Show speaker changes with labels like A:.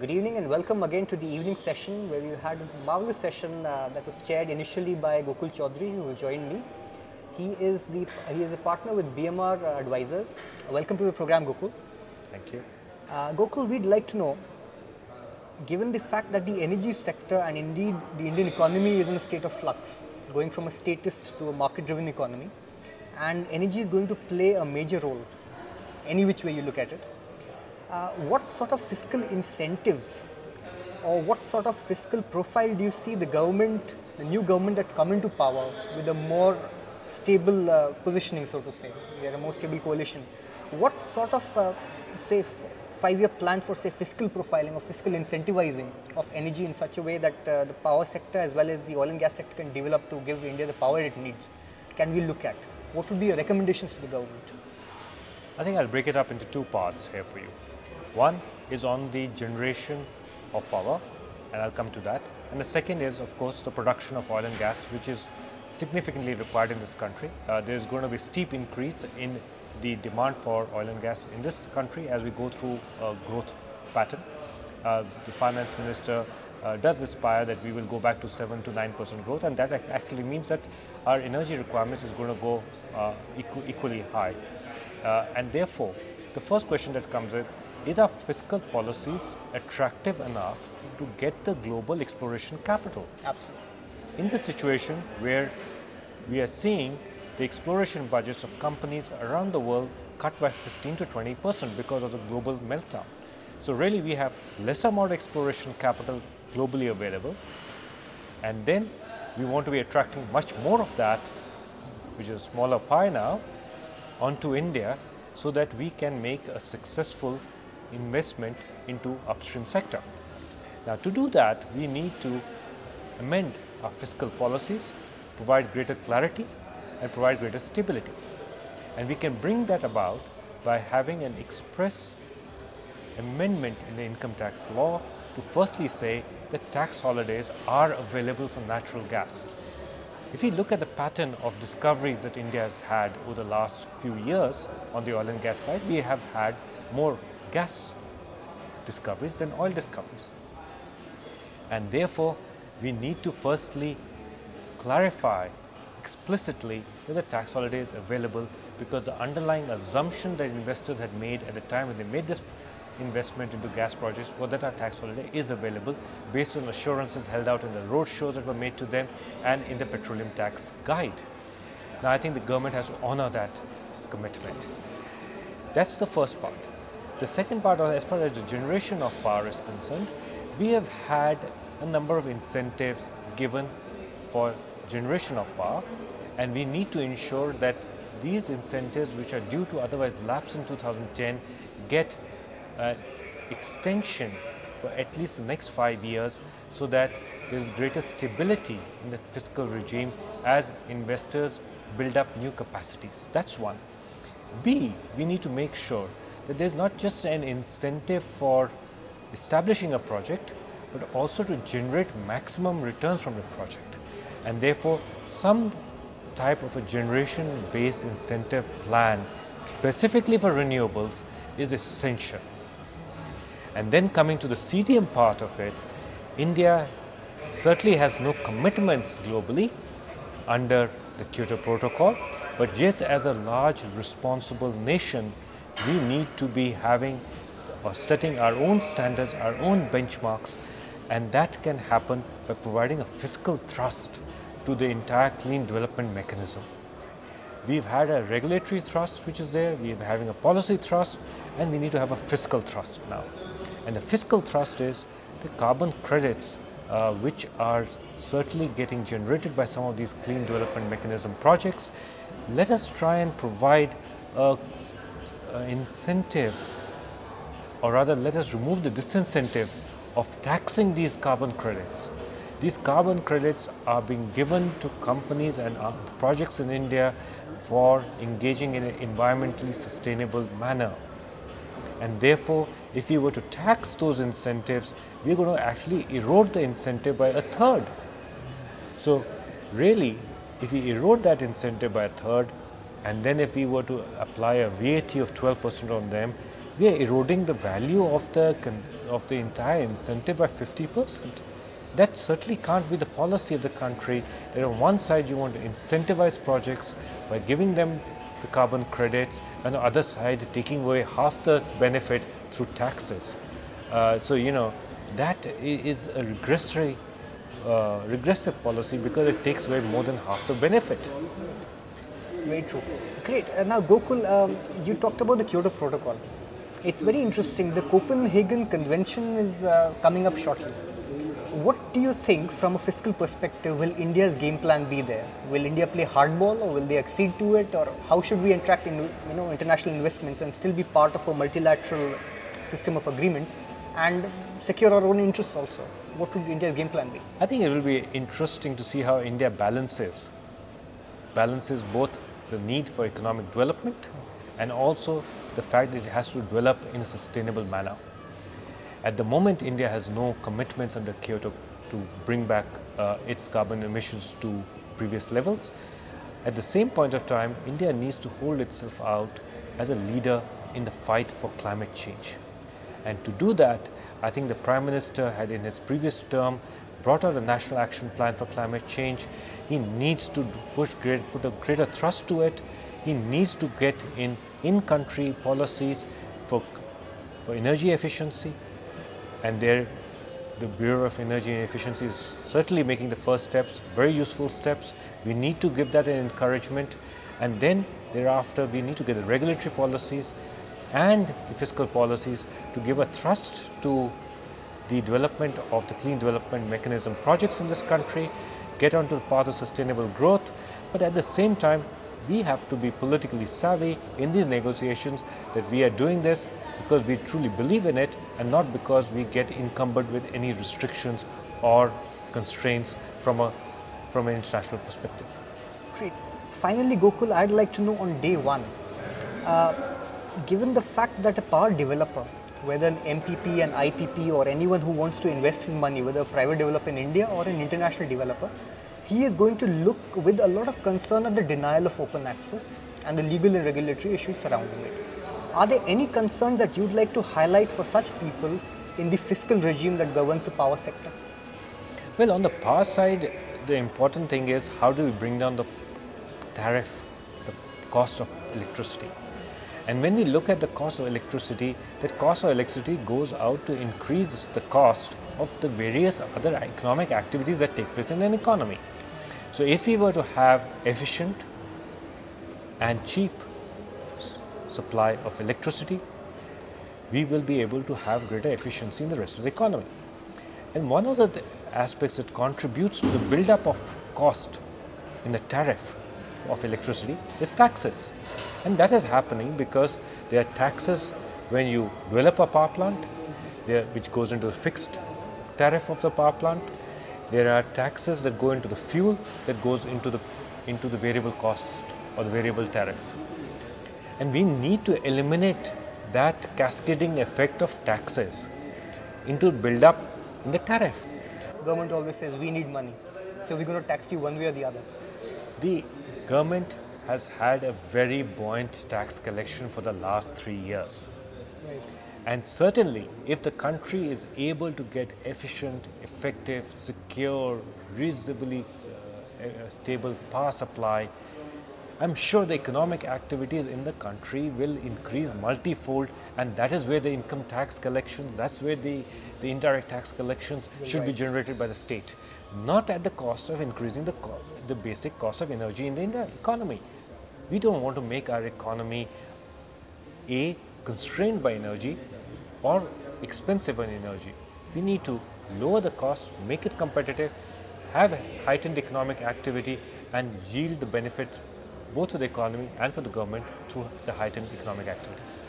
A: Good evening and welcome again to the evening session where we had a marvelous session uh, that was chaired initially by Gokul Choudhry who joined me. He is the he is a partner with BMR uh, Advisors. Welcome to the program Gokul.
B: Thank you.
A: Uh, Gokul, we'd like to know, given the fact that the energy sector and indeed the Indian economy is in a state of flux, going from a statist to a market-driven economy, and energy is going to play a major role, any which way you look at it. Uh, what sort of fiscal incentives or what sort of fiscal profile do you see the government, the new government that's come into power with a more stable uh, positioning, so to say, we are a more stable coalition. What sort of, uh, say, five-year plan for, say, fiscal profiling or fiscal incentivizing of energy in such a way that uh, the power sector as well as the oil and gas sector can develop to give India the power it needs? Can we look at? What would be your recommendations to the government?
B: I think I'll break it up into two parts here for you. One is on the generation of power, and I'll come to that. And the second is, of course, the production of oil and gas, which is significantly required in this country. Uh, there's going to be a steep increase in the demand for oil and gas in this country as we go through a growth pattern. Uh, the finance minister uh, does aspire that we will go back to 7 to 9 percent growth, and that actually means that our energy requirements is going to go uh, equ equally high. Uh, and therefore, the first question that comes in is our fiscal policies attractive enough to get the global exploration capital?
A: Absolutely.
B: In the situation where we are seeing the exploration budgets of companies around the world cut by 15 to 20 percent because of the global meltdown. So really we have less amount of exploration capital globally available and then we want to be attracting much more of that which is a smaller pie now onto India so that we can make a successful investment into upstream sector. Now to do that, we need to amend our fiscal policies, provide greater clarity and provide greater stability. And we can bring that about by having an express amendment in the income tax law to firstly say that tax holidays are available for natural gas. If we look at the pattern of discoveries that India has had over the last few years on the oil and gas side, we have had more gas discoveries than oil discoveries. And therefore, we need to firstly clarify explicitly that the tax holiday is available because the underlying assumption that investors had made at the time when they made this investment into gas projects was that our tax holiday is available based on assurances held out in the roadshows that were made to them and in the petroleum tax guide. Now, I think the government has to honor that commitment. That's the first part. The second part, of as far as the generation of power is concerned, we have had a number of incentives given for generation of power, and we need to ensure that these incentives, which are due to otherwise lapse in 2010, get uh, extension for at least the next five years so that there is greater stability in the fiscal regime as investors build up new capacities. That's one. B, we need to make sure that there's not just an incentive for establishing a project, but also to generate maximum returns from the project. And therefore, some type of a generation based incentive plan specifically for renewables is essential. And then coming to the CDM part of it, India certainly has no commitments globally under the Kyoto Protocol, but just as a large responsible nation, we need to be having or setting our own standards, our own benchmarks, and that can happen by providing a fiscal thrust to the entire clean development mechanism. We've had a regulatory thrust which is there, we're having a policy thrust, and we need to have a fiscal thrust now. And the fiscal thrust is the carbon credits, uh, which are certainly getting generated by some of these clean development mechanism projects. Let us try and provide a uh, incentive, or rather, let us remove the disincentive of taxing these carbon credits. These carbon credits are being given to companies and uh, projects in India for engaging in an environmentally sustainable manner. And therefore, if we were to tax those incentives, we're going to actually erode the incentive by a third. So, really, if we erode that incentive by a third, and then if we were to apply a VAT of 12% on them, we are eroding the value of the, of the entire incentive by 50%. That certainly can't be the policy of the country. That on one side you want to incentivize projects by giving them the carbon credits, and on the other side taking away half the benefit through taxes. Uh, so you know that is a regressive, uh, regressive policy because it takes away more than half the benefit.
A: Very true. Great. Uh, now, Gokul, um, you talked about the Kyoto Protocol. It's very interesting. The Copenhagen Convention is uh, coming up shortly. What do you think, from a fiscal perspective, will India's game plan be there? Will India play hardball, or will they accede to it, or how should we attract, in, you know, international investments and still be part of a multilateral system of agreements and secure our own interests also? What would India's game plan be?
B: I think it will be interesting to see how India balances balances both the need for economic development and also the fact that it has to develop in a sustainable manner. At the moment, India has no commitments under Kyoto to bring back uh, its carbon emissions to previous levels. At the same point of time, India needs to hold itself out as a leader in the fight for climate change. And to do that, I think the Prime Minister had in his previous term brought out a national action plan for climate change. He needs to push great, put a greater thrust to it. He needs to get in in-country policies for, for energy efficiency, and there the Bureau of Energy and Efficiency is certainly making the first steps, very useful steps. We need to give that an encouragement, and then thereafter we need to get the regulatory policies and the fiscal policies to give a thrust to the development of the clean development mechanism projects in this country, get onto the path of sustainable growth, but at the same time, we have to be politically savvy in these negotiations that we are doing this because we truly believe in it and not because we get encumbered with any restrictions or constraints from a from an international perspective.
A: Great. Finally, Gokul, I'd like to know on day one, uh, given the fact that a power developer whether an MPP, an IPP, or anyone who wants to invest his money, whether a private developer in India or an international developer, he is going to look with a lot of concern at the denial of open access and the legal and regulatory issues surrounding it. Are there any concerns that you'd like to highlight for such people in the fiscal regime that governs the power sector?
B: Well, on the power side, the important thing is how do we bring down the tariff, the cost of electricity. And when we look at the cost of electricity, that cost of electricity goes out to increase the cost of the various other economic activities that take place in an economy. So if we were to have efficient and cheap supply of electricity, we will be able to have greater efficiency in the rest of the economy. And one of the aspects that contributes to the buildup of cost in the tariff of electricity is taxes. And that is happening because there are taxes when you develop a power plant, there, which goes into the fixed tariff of the power plant. There are taxes that go into the fuel that goes into the into the variable cost or the variable tariff. And we need to eliminate that cascading effect of taxes into build up in the tariff.
A: Government always says we need money, so we're going to tax you one way or the other.
B: The government has had a very buoyant tax collection for the last three years. And certainly, if the country is able to get efficient, effective, secure, reasonably uh, stable power supply, I'm sure the economic activities in the country will increase multifold, and that is where the income tax collections, that's where the, the indirect tax collections should be generated by the state, not at the cost of increasing the, co the basic cost of energy in the economy. We don't want to make our economy A, constrained by energy or expensive on energy. We need to lower the cost, make it competitive, have heightened economic activity and yield the benefit both for the economy and for the government through the heightened economic activity.